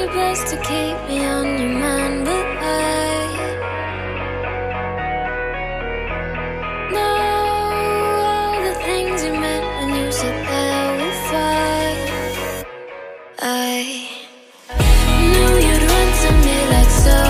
your best to keep me on your mind, but I know all the things you meant when you said that we're fine. I knew you'd run to me like someday.